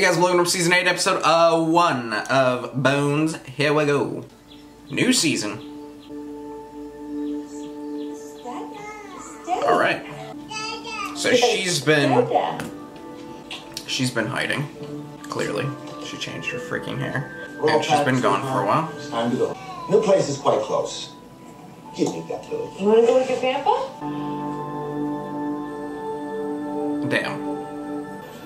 Hey guys, welcome to season 8, episode uh, 1 of Bones. Here we go. New season. Alright. So she's been... She's been hiding. Clearly. She changed her freaking hair. And she's been gone for a while. It's time to go. New place is quite close. Give me that little. You want to go look at Grandpa? Damn.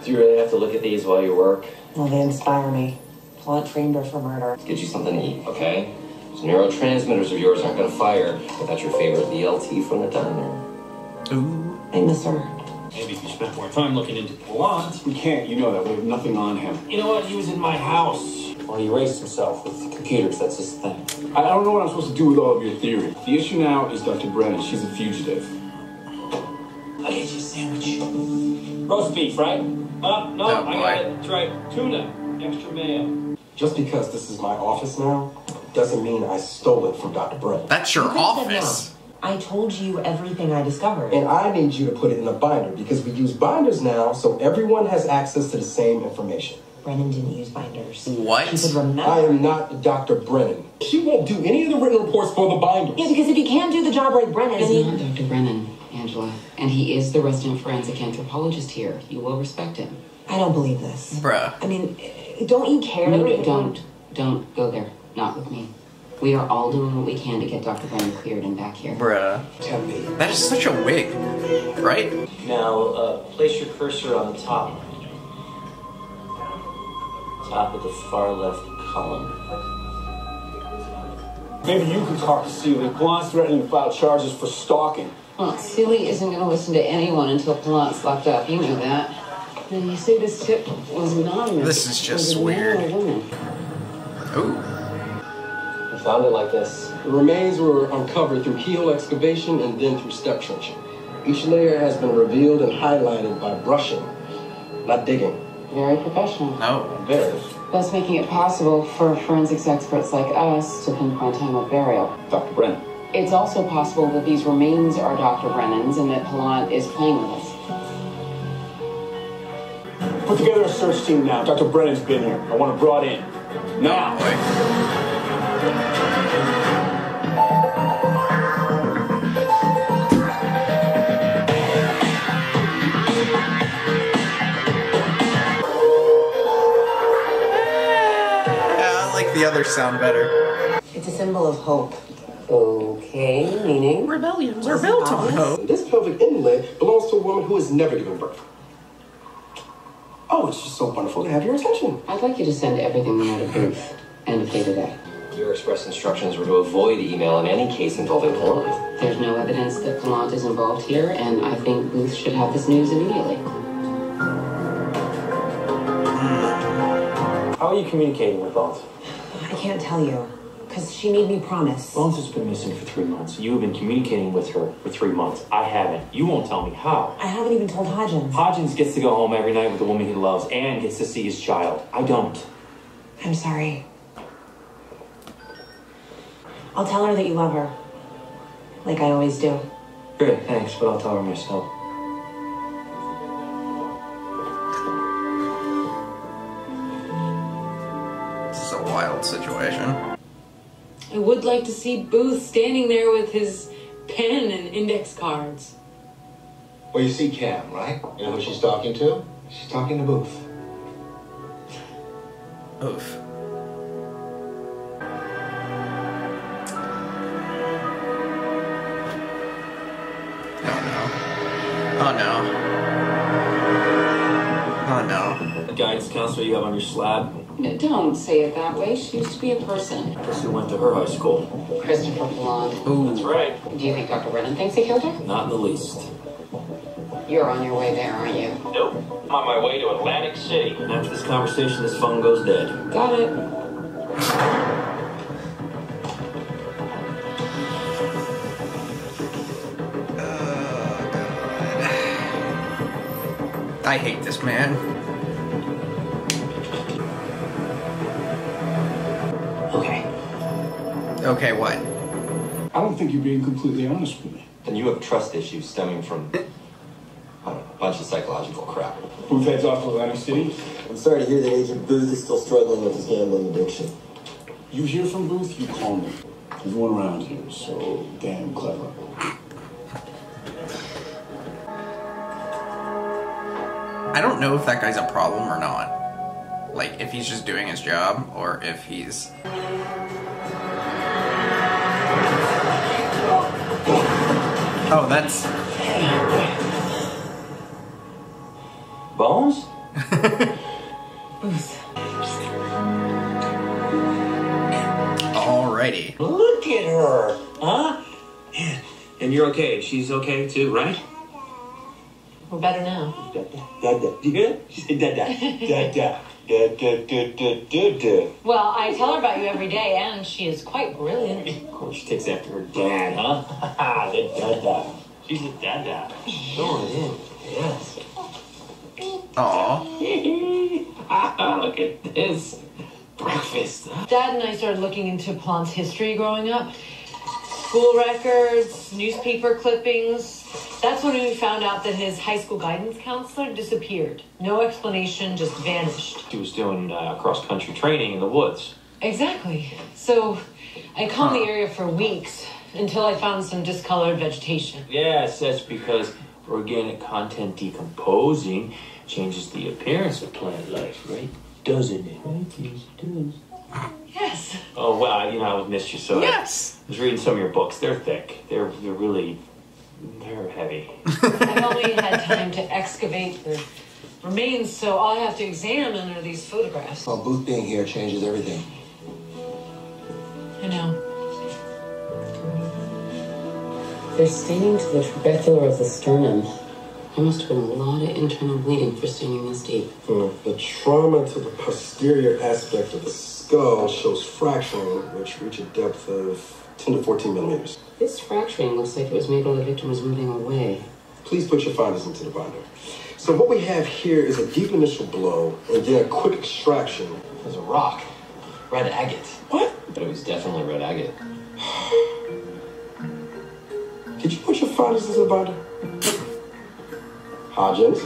Do you really have to look at these while you work? Well, they inspire me. Plot trained her for murder. Get you something to eat, okay? Those neurotransmitters of yours aren't gonna fire, but that's your favorite BLT from the diner. Ooh. I miss her. Maybe if you spent more time looking into Pelant. We can't, you know that. We have nothing on him. You know what? He was in my house. Well, he erased himself with computers, that's his thing. I I don't know what I'm supposed to do with all of your theory. The issue now is Dr. Brennan. She's a fugitive. I'll get you a sandwich. Roast beef, right? Uh, no, Oh, I got it. That's right. Tuna. Extra mayo. Just because this is my office now doesn't mean I stole it from Dr. Brennan. That's your You could have office. I told you everything I discovered. And I need you to put it in a binder because we use binders now so everyone has access to the same information. Brennan didn't use binders. What? She could remember. I am not Dr. Brennan. She won't do any of the written reports for the binders. Yeah, because if you can't do the job like Brennan, He's not. Dr. Brennan, Angela, and he is the resident forensic anthropologist here. You will respect him. I don't believe this. Bruh. I mean, don't you care? No, no, don't, don't go there. Not with me. We are all doing what we can to get Dr. Brennan cleared and back here. Bruh. Tell me. That is such a wig. Right? Now, uh, place your cursor on the top. Top of the far left column. Maybe you could talk to Seeley. Pelant's threatening to file charges for stalking. Well, Seeley isn't going to listen to anyone until Pelant's locked up. You know that. And you say this tip was anonymous. This is just a weird. or a woman? Ooh. I found it like this. The remains were uncovered through keyhole excavation and then through step trenching. Each layer has been revealed and highlighted by brushing, not digging. Very professional. No. Very. Thus making it possible for forensics experts like us to pinpoint time of burial. Dr. Brennan. It's also possible that these remains are Dr. Brennan's and that Pelant is playing with us. Put together a search team now. Dr. Brennan's been here. I want her brought in. Now. Boy. Yeah, I like the other sound better. It's a symbol of hope. Okay, meaning? Rebellions are built on hope. This pelvic inlet belongs to a woman who has never given birth. Oh, it's just so wonderful to have your attention. I'd like you to send everything we know to Booth. End of day today. Your express instructions were to avoid email in any case involving Pelant. There's no evidence that Pelant is involved here, and I think Booth should have this news immediately. How are you communicating with Bones? I can't tell you. Because she made me promise. Bones has been missing for three months. You have been communicating with her for three months. I haven't. You won't tell me how. I haven't even told Hodgins. Hodgins gets to go home every night with the woman he loves and gets to see his child. I don't. I'm sorry. I'll tell her that you love her. Like I always do. Great, thanks, but I'll tell her myself. Like to see Booth standing there with his pen and index cards. Well, you see Cam, right? You know who she's talking to? She's talking to Booth. Oof. Oh no. Oh no. Oh no. The guidance counselor you have on your slab, No, Don't say it that way. She used to be a person. guess who went to her high school? Christopher Pelant. That's right. Do you think Dr. Brennan thinks he killed her? Not in the least. You're on your way there, aren't you? Nope. I'm on my way to Atlantic City. And after this conversation, this phone goes dead. Got it. Oh, I hate this man. Okay, what? I don't think you're being completely honest with me. Then you have trust issues stemming from I don't know, a bunch bunch of psychological crap. Booth heads off to Atlantic City. I'm sorry to hear that Agent Booth is still struggling with his gambling addiction. You hear from Booth, you call me. There's one around here is so damn clever. I don't know if that guy's a problem or not. Like, if he's just doing his job, or if he's. Oh, that's. Bones? Alrighty. Look at her, huh? And you're okay. She's okay too, right? We're better now. Da da da da. You hear? She said da da da da. Da, da, da, da, da, da. Well, I tell her about you every day, and she is quite brilliant. Of course, she takes after her dad, huh? the da-da. She's a da-da. Sure is. Yes. Aw. Look at this. Breakfast. Dad and I started looking into Pelant's history growing up. School records, newspaper clippings, that's when we found out that his high school guidance counselor disappeared. No explanation, just vanished. He was doing uh, cross country training in the woods. Exactly. So I combed the area for weeks until I found some discolored vegetation. Yes, that's because organic content decomposing changes the appearance of plant life, right? Doesn't it? Right? Yes, it does. Yes. Oh wow, you know I missed you so. Yes! I was reading some of your books. They're thick. They're they're really they're heavy. I've only had time to excavate the remains, so all I have to examine are these photographs. Well, Booth being here changes everything. I know. They're staining to the trabecular of the sternum. There must have been a lot of internal bleeding for staining this deep. Hmm. The trauma to the posterior aspect of the skull shows fracturing, which reach a depth of 10 to 14 millimeters. This fracturing looks like it was made while the victim was moving away. Please put your findings into the binder. So what we have here is a deep initial blow and then a quick extraction. There's a rock. Red agate. What? But it was definitely red agate. Did you put your findings into the binder? Hodgins?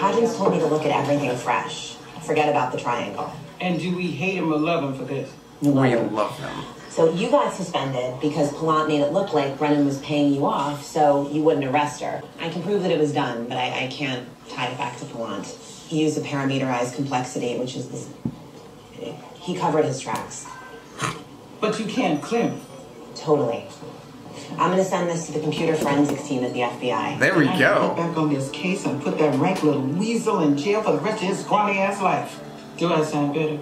Hodgins told me to look at everything fresh. Forget about the triangle. And do we hate him or love him for this? We love him. So you got suspended because Pelant made it look like Brennan was paying you off so you wouldn't arrest her. I can prove that it was done, but I, I can't tie it back to Pelant. He used a parameterized complexity, which is this. He covered his tracks. But you can't clear him. Totally. I'm gonna send this to the computer forensics team at the FBI. There we I go. Get back on this case and put that rank little weasel in jail for the rest of his scrawny ass life. Do I sound better?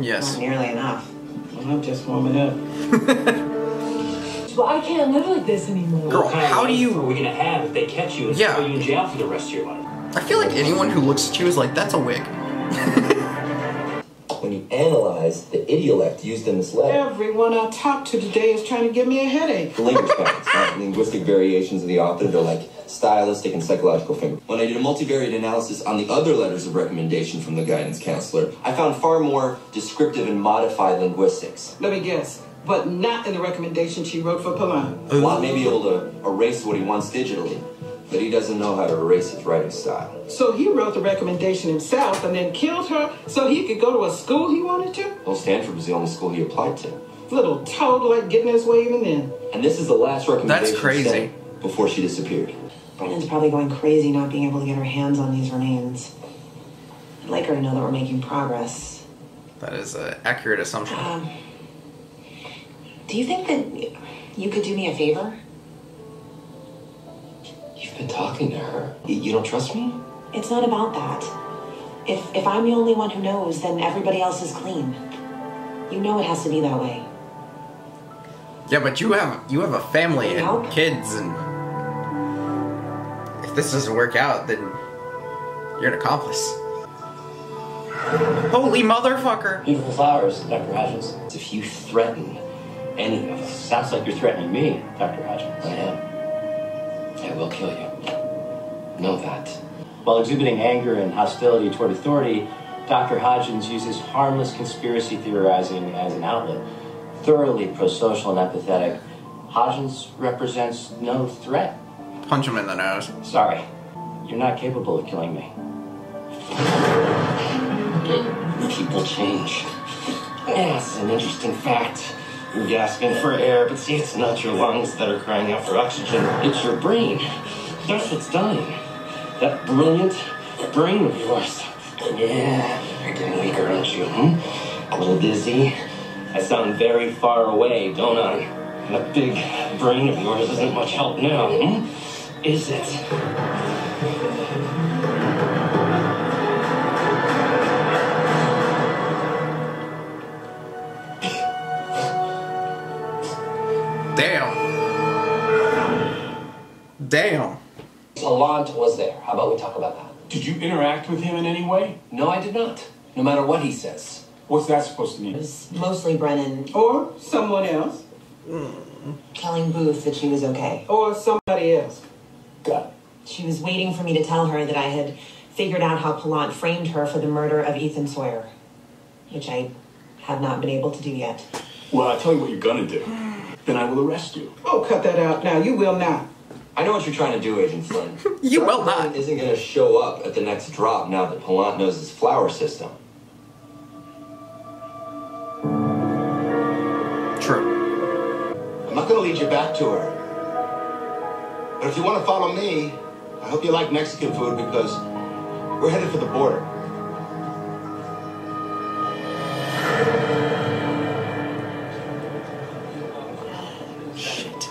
Yes. Not nearly enough. Well, I'm just warming up. Well, I can't live like this anymore. Girl, What kind of how do life you. Are we gonna have if they catch you and Yeah. throw you in jail for the rest of your life? I feel like anyone who looks at you is like, that's a wig. When you analyze the idiolect used in this letter, Everyone I talk to today is trying to give me a headache. the language patterns, not linguistic variations of the author, they're like stylistic and psychological finger. When I did a multivariate analysis on the other letters of recommendation from the guidance counselor, I found far more descriptive and modified linguistics. Let me guess. But not in the recommendation she wrote for Pelant. Lot may be able to erase what he wants digitally, but he doesn't know how to erase his writing style. So he wrote the recommendation himself and then killed her so he could go to a school he wanted to? Well, Stanford was the only school he applied to. Little toad like getting his way even then. And this is the last recommendation That's crazy. before she disappeared. Brennan's probably going crazy not being able to get her hands on these remains. I'd like her to know that we're making progress. That is an accurate assumption. Um, do you think that you could do me a favor? You've been talking to her. You don't trust me? It's not about that. If if I'm the only one who knows, then everybody else is clean. You know it has to be that way. Yeah, but you have you have a family and Help? kids, and if this doesn't work out, then you're an accomplice. Holy motherfucker! Beautiful flowers, Dr. Hodgins. If you threaten any of us, Sounds like you're threatening me, Dr. Hodgins. I am. I will kill you. Know that. While exhibiting anger and hostility toward authority, Dr. Hodgins uses harmless conspiracy theorizing as an outlet. Thoroughly prosocial and empathetic, Hodgins represents no threat. Punch him in the nose. Sorry. You're not capable of killing me. People change. Yes, an interesting fact. You're gasping for air, but see, it's not your lungs that are crying out for oxygen. It's your brain. That's what's dying. That brilliant brain of yours. Yeah, you're getting weaker, aren't you? Hmm? A little dizzy. I sound very far away, don't I? And that big brain of yours isn't much help now, hmm? Is it? Damn. Damn. Pelant was there. How about we talk about that? Did you interact with him in any way? No, I did not. No matter what he says. What's that supposed to mean? It was mostly Brennan Or someone else. Hmm. telling Booth that she was okay. Or somebody else. Got. She was waiting for me to tell her that I had figured out how Pelant framed her for the murder of Ethan Sawyer, which I have not been able to do yet. Well, I'll tell you what you're gonna do. Then I will arrest you. Oh, cut that out now. You will not. I know what you're trying to do, Agent Flynn. You will not. Isn't going to show up at the next drop now that Pelant knows his flower system. True. I'm not going to lead you back to her. But if you want to follow me, I hope you like Mexican food because we're headed for the border. Shit.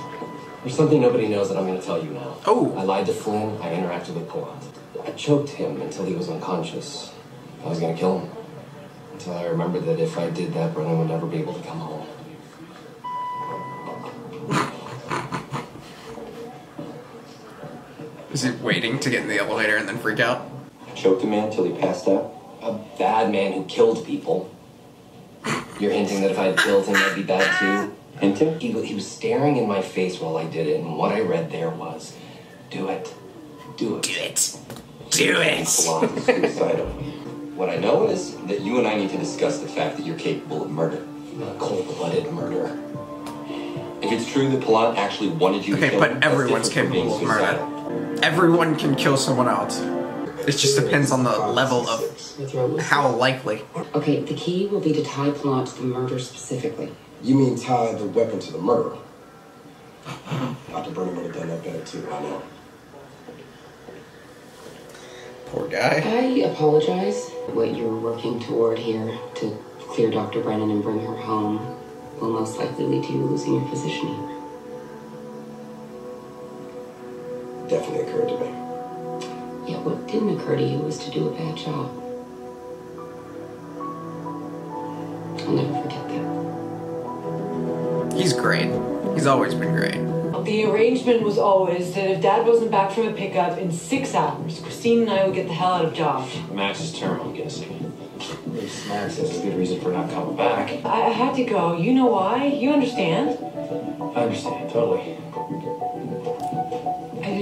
There's something nobody knows that I'm going to tell you now. Oh. I lied to Flynn. I interacted with Pelant. I choked him until he was unconscious. I was going to kill him. Until I remembered that if I did that, Brennan would never be able to come home. Is he waiting to get in the elevator and then freak out? Choked a man until he passed out. A bad man who killed people. You're hinting that if I had killed him, I'd be bad too? Hinting? He, he was staring in my face while I did it, and what I read there was, do it. Do it. Do it. Do it. Pelant is suicidal. What I know is that you and I need to discuss the fact that you're capable of murder. Cold-blooded murder. If it's true that Pelant actually wanted you to Okay, kill him, but that's everyone's different from being capable of murder. Everyone can kill someone else. It just depends on the level of Your throat was- how likely. Okay, the key will be to tie Pelant to the murder specifically. You mean tie the weapon to the murder? Dr. Brennan would have done that better too, I know. Poor guy. I apologize. What you're working toward here to clear Dr. Brennan and bring her home will most likely lead to you losing your position here. Definitely occurred to me. Yeah, what didn't occur to you was to do a bad job. I'll never forget that. He's great. He's always been great. The arrangement was always that if Dad wasn't back from a pickup in six hours, Christine and I would get the hell out of Dodge. Max's term, I'm guessing. Max has a good reason for not coming back. I, I had to go. You know why? You understand? I understand, totally.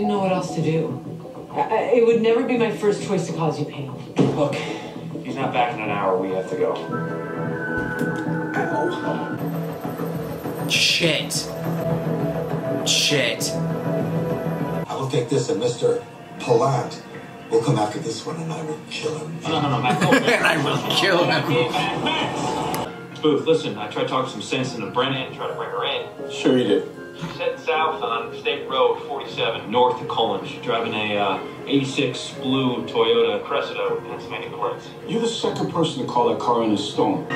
I didn't know what else to do. I, I, it would never be my first choice to cause you pain. Look, he's not back in an hour. We have to go. Shit. Shit. I will take this, and Mr. Pelant will come after this one, and I will kill him. No, no, no, Max. and I will kill him. Booth, listen, I tried to talk some sense into Brennan, and try to bring her in. Sure you did. She's heading south on State Road 47, north of Collins, driving a uh, 86 blue Toyota Cressida with Pennsylvania plates. You're the second person to call that car in a storm.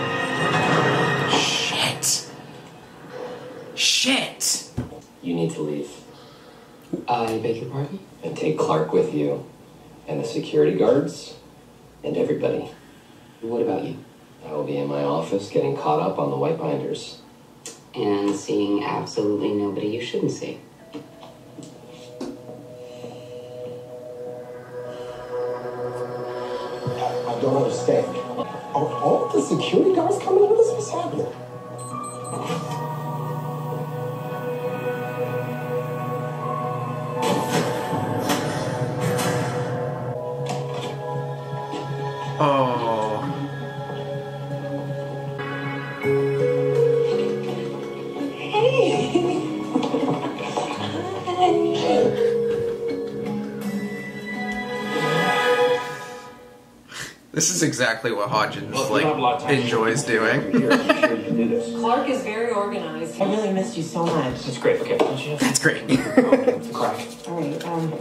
Shit. Shit. You need to leave. I beg your pardon? And take Clark with you. And the security guards. And everybody. What about you? I will be in my office getting caught up on the white binders. And seeing absolutely nobody you shouldn't see. I don't understand. Are all the security guards coming with us? What's happening? This is exactly what Hodgins Well, we don't have a lot of like enjoys doing. Clark is very organized. I really missed you so much. That's great. Okay. That's great. Crack. All right, um,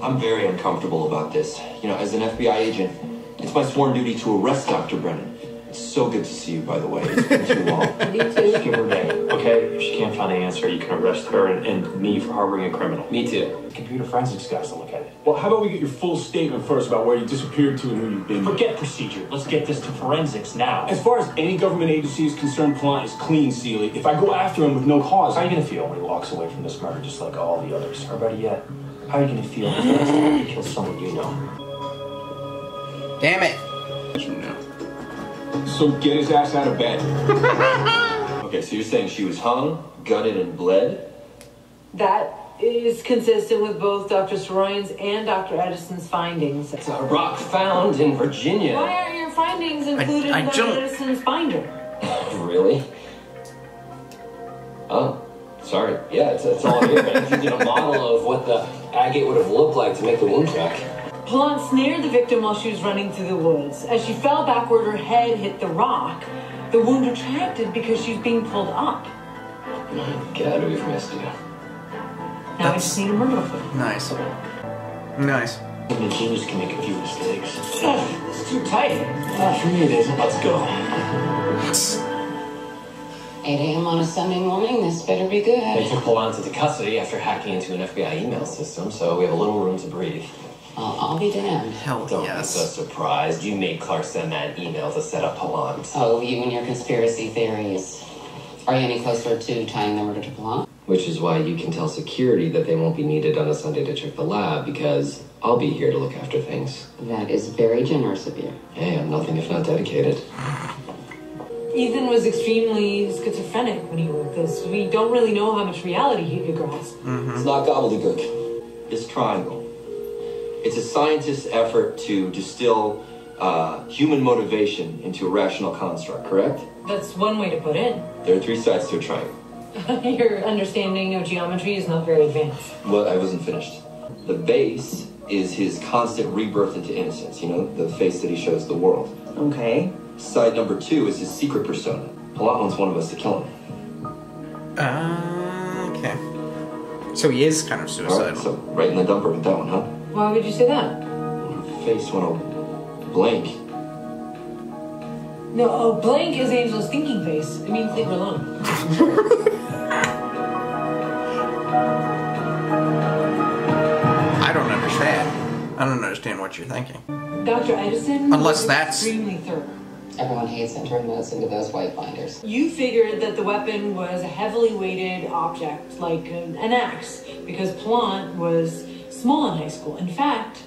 I'm very uncomfortable about this. You know, as an FBI agent, it's my sworn duty to arrest Dr. Brennan. It's so good to see you, by the way. It's been too long. Just give her a day, okay? If she can't find the answer, you can arrest her and, and me for harboring a criminal. Me too. Computer forensics guys to look at it. Well, how about we get your full statement first about where you disappeared to and who you've been with? Forget procedure. Let's get this to forensics now. As far as any government agency is concerned, Pelant is clean, Seeley. If I go after him with no cause, How are you gonna feel when he walks away from this murder just like all the others? Or better yet, how are you gonna feel if next time he kills someone you know? Damn it. so get his ass out of bed. Okay, so you're saying she was hung, gutted, and bled? That is consistent with both Dr. Saroyan's and Dr. Edison's findings. It's a rock found in Virginia. Why aren't your findings included I in Dr. don't- Edison's binder? Really? Oh, sorry. Yeah, it's, it's all here. But you did a model of what the agate would have looked like to make the wound track. Pelant snared the victim while she was running through the woods. As she fell backward, her head hit the rock. The wound retracted because she's being pulled up. My God, we've missed you. Now I just need a murder weapon. Nice. Nice. Even a genius can make a few mistakes. It's too tight. Uh, for me, it isn't. Let's go. 8 a.m. on a Sunday morning, this better be good. They good. took Polanco into custody after hacking into an FBI email system, so we have a little room to breathe. I'll, I'll be damned. Hell Don't yes. be so surprised. You made Clark send that email to set up Polanco. Oh, you and your conspiracy theories. Are you any closer to tying the murder to Pelant? Which is why you can tell security that they won't be needed on a Sunday to check the lab, because I'll be here to look after things. That is very generous of you. Hey, I'm nothing if not dedicated. Ethan was extremely schizophrenic when he wrote this. We don't really know how much reality he could grasp. Mm-hmm. It's not gobbledygook. It's triangle. It's a scientist's effort to distill uh, human motivation into a rational construct, correct? That's one way to put it. There are three sides to a triangle. Your understanding of geometry is not very advanced. Well, I wasn't finished. The base is his constant rebirth into innocence, you know, the face that he shows the world. okay. Side number two is his secret persona. Pelant wants one of us to kill him. Uh, okay. So he is kind of suicidal. right, so right in the dumper with that one, huh? Why would you say that? Face went all blank. No, oh, blank is Angela's thinking face. It means leave her alone. I don't understand. I don't understand what you're thinking. Dr. Edison Unless was that's- extremely thorough. Everyone hates entering notes into those white binders. You figured that the weapon was a heavily weighted object, like an, an axe, because Pelant was small in high school. In fact,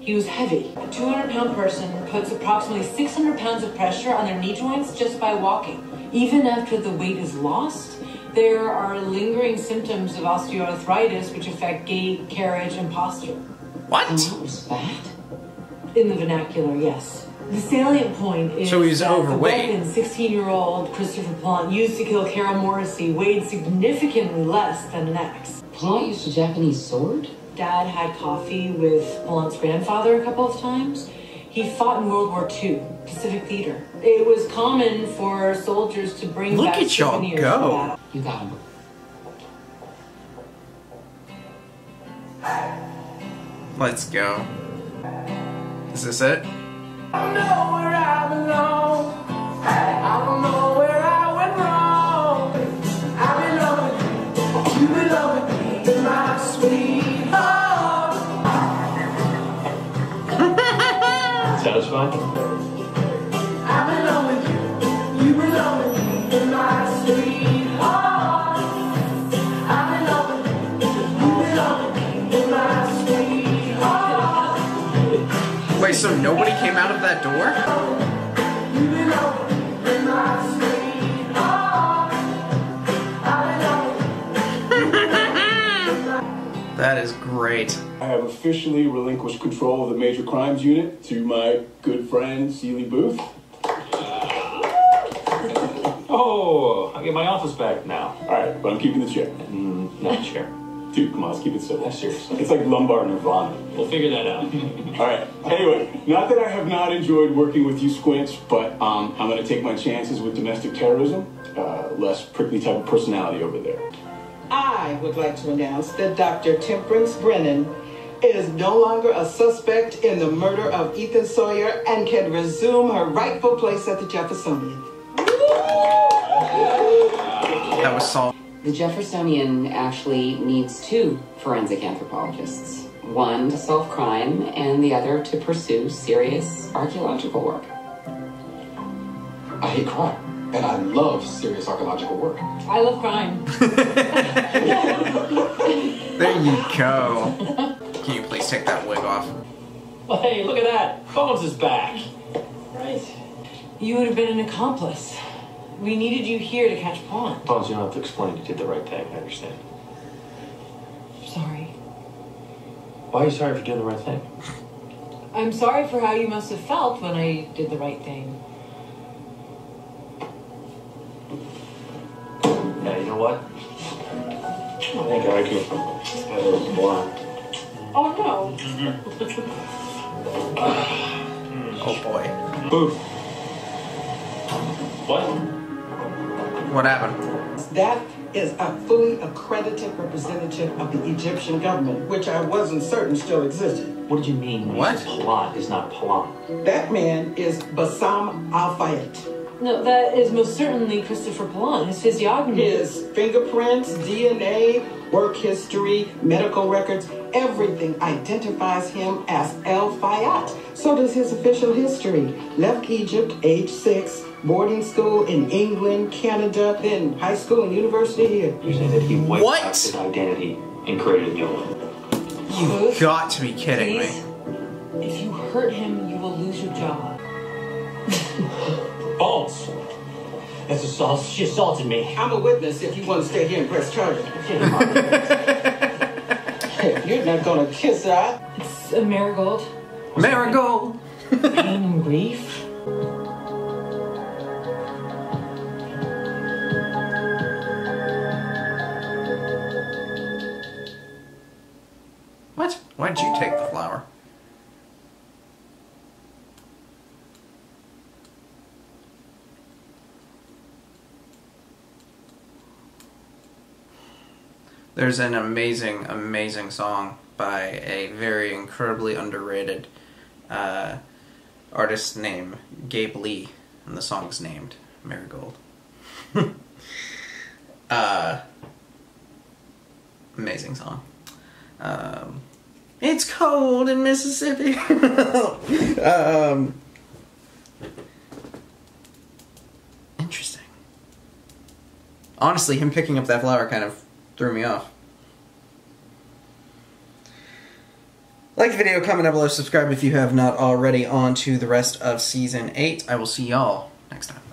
he was heavy. A 200 pound person puts approximately 600 pounds of pressure on their knee joints just by walking. Even after the weight is lost, there are lingering symptoms of osteoarthritis which affect gait, carriage, and posture. What? And that was bad. In the vernacular, yes. The salient point is So he's that overweight. the weapon 16-year-old Christopher Pelant used to kill Carol Morrissey weighed significantly less than an axe. Pelant used a Japanese sword? Dad had coffee with Pelant's grandfather a couple of times. He fought in World War II, Pacific Theater. It was common for soldiers to bring Look back at y'all go. You got him. Let's go. Is this it? Wait, so nobody came out of that door? You belong with me. You're my sweetheart. I belong with you. That is great. I have officially relinquished control of the Major Crimes Unit to my good friend Seeley Booth. Oh, I get my office back now. All right, but I'm keeping the chair. Mm, not chair. Dude, come on, let's keep it simple. Seriously. It's like lumbar nirvana. We'll figure that out. All right. Anyway, not that I have not enjoyed working with you squints, but um, I'm going to take my chances with domestic terrorism. Uh, less prickly type of personality over there. I would like to announce that Dr. Temperance Brennan is no longer a suspect in the murder of Ethan Sawyer and can resume her rightful place at the Jeffersonian. That was solved. The Jeffersonian actually needs two forensic anthropologists one to solve crime, and the other to pursue serious archaeological work. I hate crime, and I love serious archaeological work. I love crime. There you go. Can you please take that wig off? Well, hey, look at that. Bones is back. Right. You would have been an accomplice. We needed you here to catch Pawn. Bones, you don't have to explain. You did the right thing. I understand. Sorry. Why are you sorry for doing the right thing? I'm sorry for how you must have felt when I did the right thing. Yeah, you know what? I think I can better blonde. Oh no. Mm-hmm. Oh boy. Boo. What? What happened? That is a fully accredited representative of the Egyptian government, which I wasn't certain still existed. What did you mean? when you What? said Pelant is not Pelant. That man is Bassam Al Fayed. No, that is most certainly Christopher Pelant. His physiognomy. His fingerprints, DNA, work history, medical records, everything identifies him as El Fayad. So does his official history. Left Egypt, age six, boarding school in England, Canada, then high school and university here. You're saying that he wiped What? out his identity and created a new one. You got to be kidding me. If you hurt him, you will lose your job. Bones. That's assault. She assaulted me. I'm a witness if you want to stay here and press charges. You're not gonna kiss that. It's a marigold. Marigold. Pain and grief. Why did you take the flower? There's an amazing, amazing song by a very incredibly underrated uh, artist named Gabe Lee, and the song's named Marigold. uh, amazing song. Um, it's cold in Mississippi. um, interesting. Honestly, him picking up that flower kind of threw me off. Like the video, comment down below, subscribe if you have not already. On to the rest of season 8. I will see y'all next time.